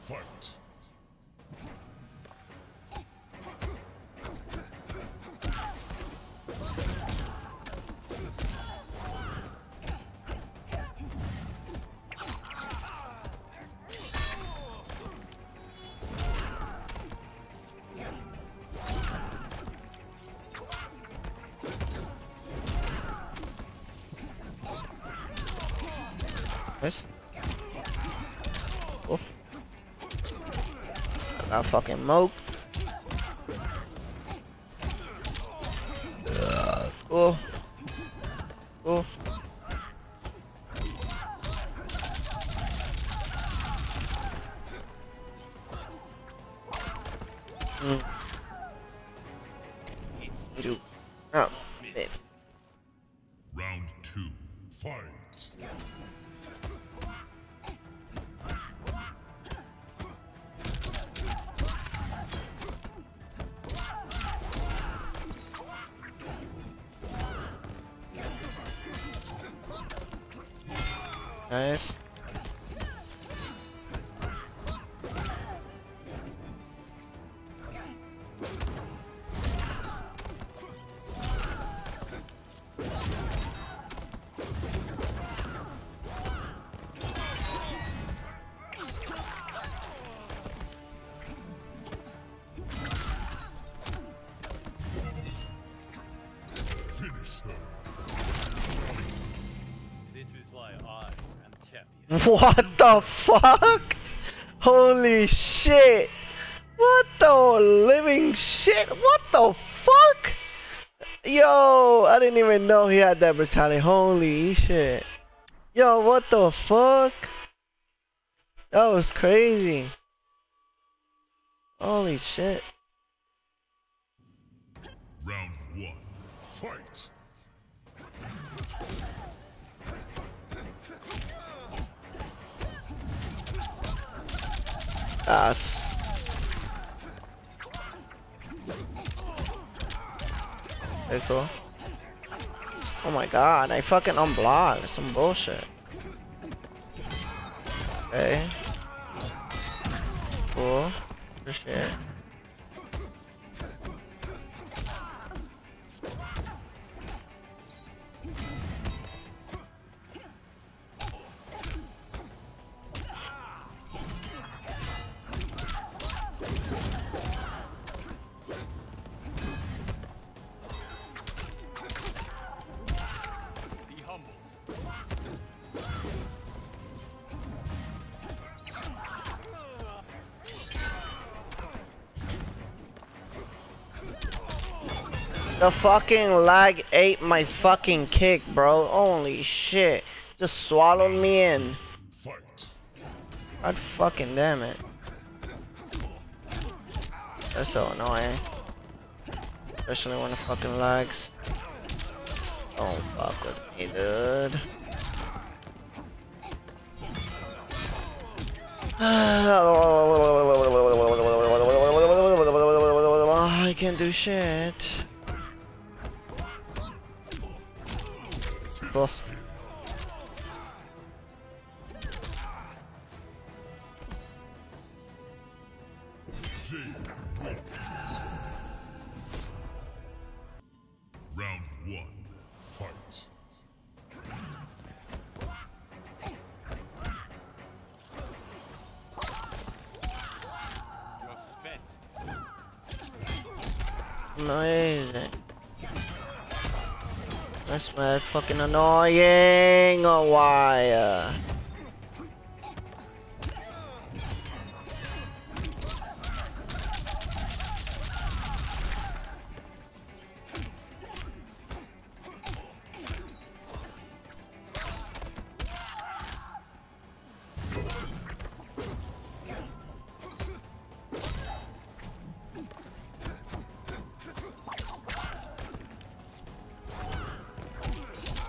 Fight. Nice. I fucking moked. Ugh. Oh. Oh. Mm. You. Oh. Round two. Fight. Nice. What the fuck? Holy shit! What the living shit? What the fuck? Yo, I didn't even know he had that brutality. Holy shit. Yo, what the fuck? That was crazy. Holy shit. Round Very cool. Oh my god, I fucking unblocked. Some bullshit. Okay. Cool. For shit. The fucking lag ate my fucking kick, bro. Holy shit. Just swallowed me in. Fight. God fucking damn it. That's so annoying. Especially when it fucking lags. Don't fuck with me, dude. I can't do shit. Boss. Jade. Round one. Fight. You're spent. Amazing. That's mad fucking annoying. Oh,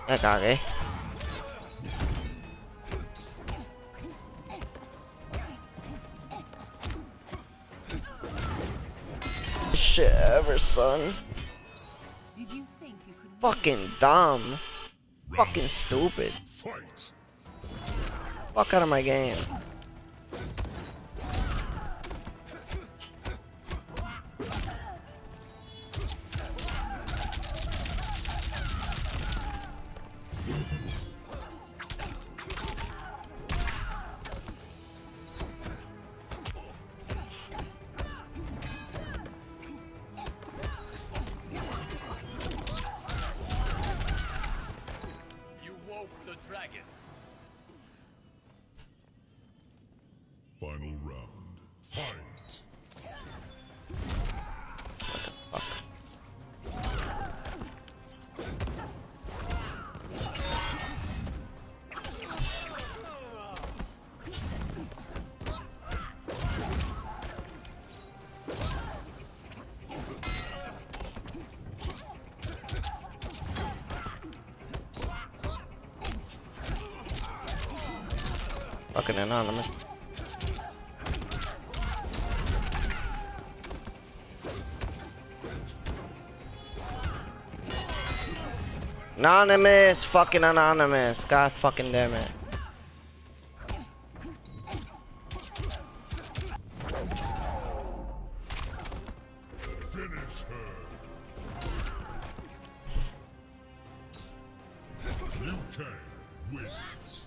cagué. Shit ever, son. Did you think you could Fucking dumb. Round Fucking stupid. Fight. Fuck out of my game. Final round. Fight. Fucking anonymous. Anonymous, fucking anonymous. God fucking damn it. Finish her. Wins.